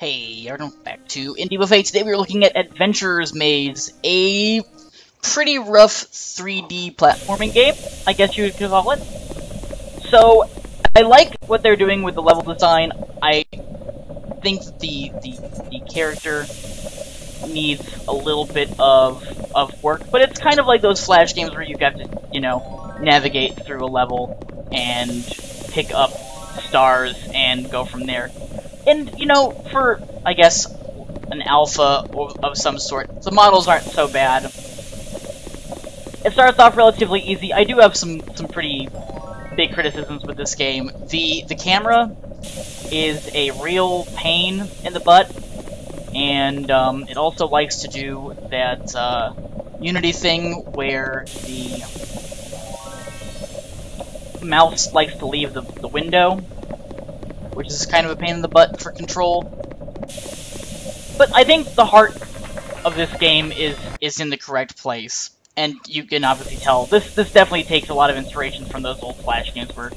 Hey, welcome back to Indie Buffet. Today we are looking at Adventurers Maze, a pretty rough 3D platforming game, I guess you could call it. So, I like what they're doing with the level design. I think the, the, the character needs a little bit of, of work, but it's kind of like those Flash games where you have to, you know, navigate through a level and pick up stars and go from there. And, you know, for, I guess, an alpha of some sort, the models aren't so bad. It starts off relatively easy. I do have some, some pretty big criticisms with this game. The, the camera is a real pain in the butt, and um, it also likes to do that uh, Unity thing where the mouse likes to leave the, the window which is kind of a pain in the butt for control. But I think the heart of this game is is in the correct place, and you can obviously tell this this definitely takes a lot of inspiration from those old Flash games where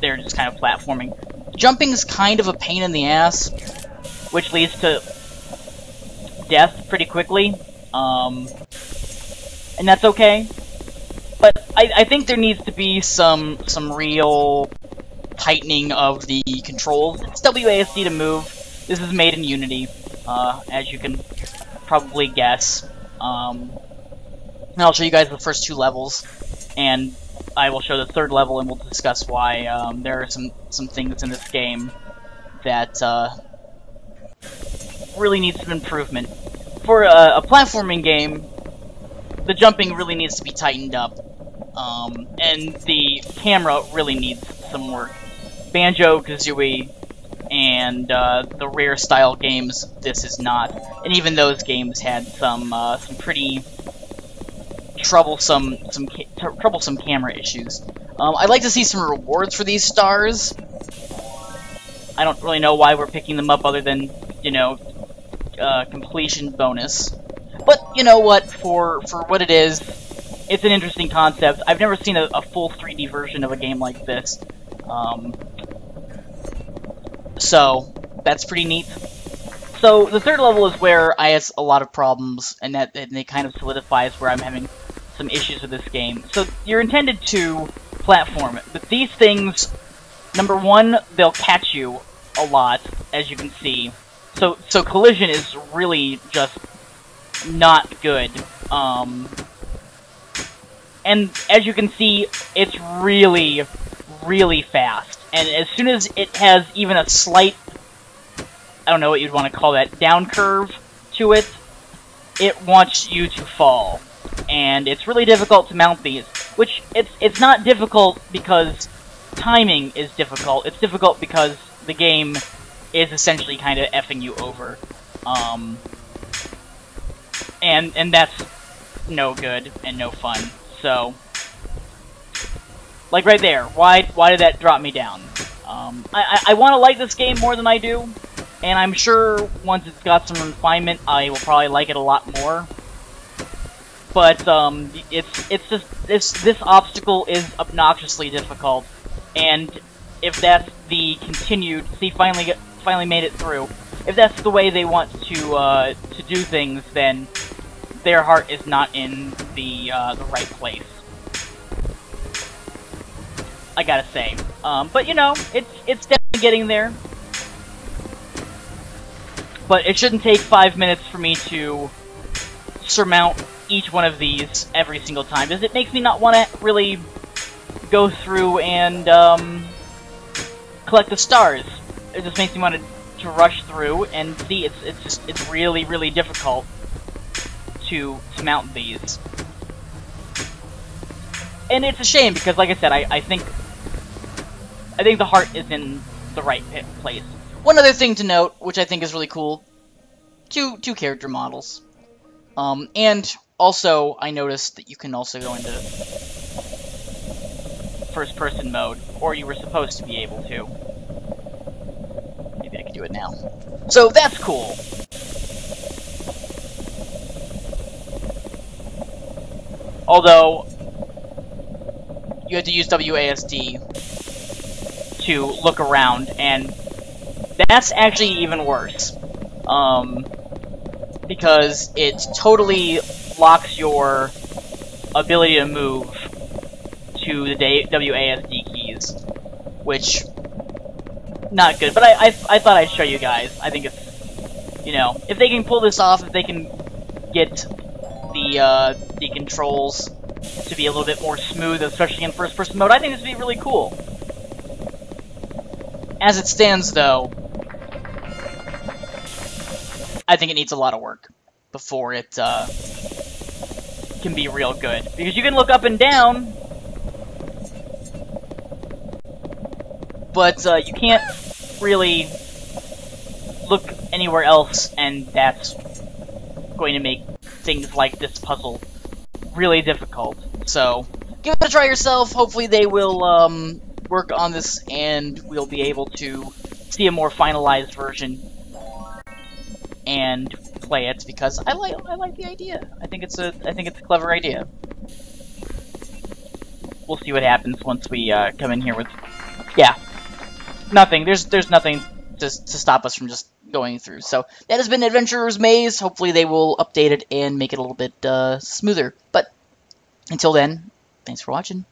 they're just kind of platforming. Jumping is kind of a pain in the ass, which leads to death pretty quickly, um, and that's okay. But I, I think there needs to be some some real tightening of the controls. It's WASD to move. This is made in Unity, uh, as you can probably guess. Um, and I'll show you guys the first two levels, and I will show the third level, and we'll discuss why um, there are some, some things in this game that uh, really needs some improvement. For a, a, platforming game, the jumping really needs to be tightened up, um, and the camera really needs some work. Banjo-Kazooie and uh, the Rare style games, this is not. And even those games had some uh, some pretty troublesome some ca troublesome camera issues. Um, I'd like to see some rewards for these stars. I don't really know why we're picking them up other than, you know, uh, completion bonus. But, you know what, for, for what it is, it's an interesting concept. I've never seen a, a full 3D version of a game like this. Um, so, that's pretty neat. So, the third level is where I have a lot of problems, and that and it kind of solidifies where I'm having some issues with this game. So, you're intended to platform, it. but these things, number one, they'll catch you a lot, as you can see. So, so collision is really just not good. Um, and as you can see, it's really, really fast and as soon as it has even a slight, I don't know what you'd want to call that, down curve to it, it wants you to fall. And it's really difficult to mount these, which it's it's not difficult because timing is difficult. It's difficult because the game is essentially kind of effing you over. Um, and and that's no good and no fun. So like right there. Why why did that drop me down? Um, I, I, I want to like this game more than I do, and I'm sure once it's got some refinement, I will probably like it a lot more. But um, it's it's just this this obstacle is obnoxiously difficult, and if that's the continued, see, finally finally made it through. If that's the way they want to uh, to do things, then their heart is not in the uh, the right place. I gotta say. Um, but you know, it's it's definitely getting there. But it shouldn't take five minutes for me to surmount each one of these every single time, because it makes me not want to really go through and um, collect the stars. It just makes me want to, rush through and see. It's it's just it's really really difficult to to mount these. And it's a shame because, like I said, I, I think I think the heart is in the right place. One other thing to note, which I think is really cool, two two character models. Um, and also, I noticed that you can also go into first-person mode, or you were supposed to be able to. Maybe I can do it now. So that's cool. Although, you had to use WASD to look around, and That's actually even worse. Um, because it totally locks your ability to move to the WASD keys, which not good. But I, I, I thought I'd show you guys. I think it's, you know, if they can pull this off, if they can get the uh, the controls to be a little bit more smooth, especially in first-person mode, I think this would be really cool. As it stands, though, I think it needs a lot of work before it uh, can be real good. Because you can look up and down, but uh, you can't really look anywhere else, and that's going to make things like this puzzle really difficult. So, give it a try yourself. Hopefully they will um, work on this, and we'll be able to see a more finalized version and play it because I like I like the idea. I think it's a I think it's a clever idea. We'll see what happens once we uh, come in here with yeah nothing. There's there's nothing to to stop us from just going through. So that has been Adventurer's Maze. Hopefully they will update it and make it a little bit uh, smoother. But until then, thanks for watching.